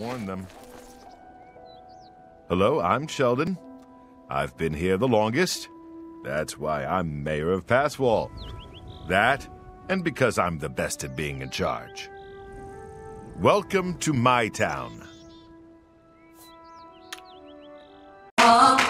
warned them. Hello, I'm Sheldon. I've been here the longest. That's why I'm mayor of Passwall. That, and because I'm the best at being in charge. Welcome to my town. I'm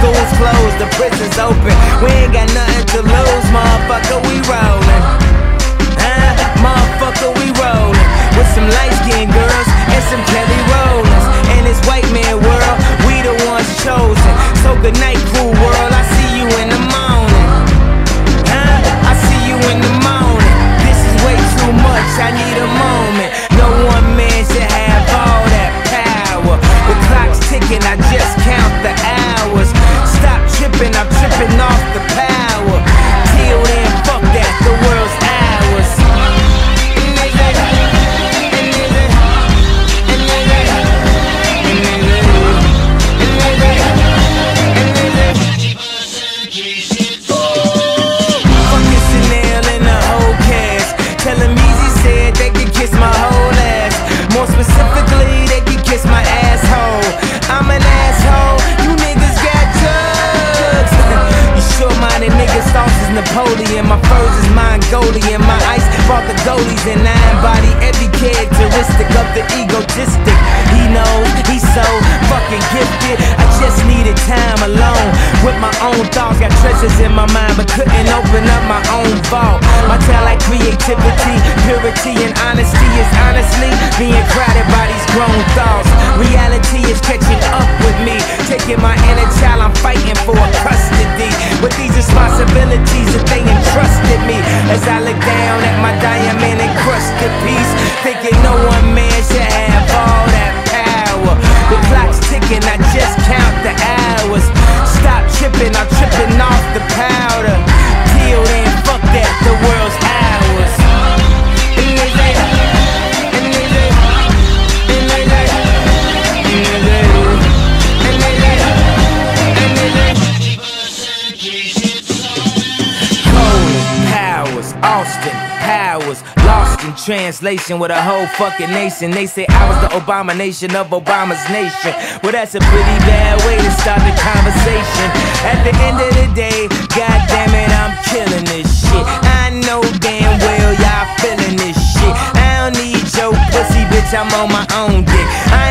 school's closed, the prison's open. We ain't got nothing to lose, motherfucker, Napoleon. My furs is Mongolian. My ice brought the goalies and I embody every characteristic of the egotistic. He knows he's so fucking gifted. I just needed time alone with my own thoughts. Got treasures in my mind, but couldn't open up my own vault. My talent, creativity, purity, and honesty is honestly being crowded by these grown thoughts. Reality is catching up with me, taking my inner in translation with a whole fucking nation. They say I was the abomination of Obama's nation. Well, that's a pretty bad way to start the conversation. At the end of the day, god damn it, I'm killing this shit. I know damn well y'all feeling this shit. I don't need your pussy, bitch, I'm on my own dick. I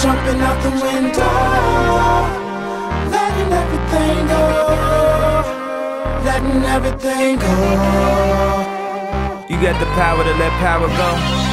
Jumping out the window, letting everything go, letting everything go. You got the power to let power go.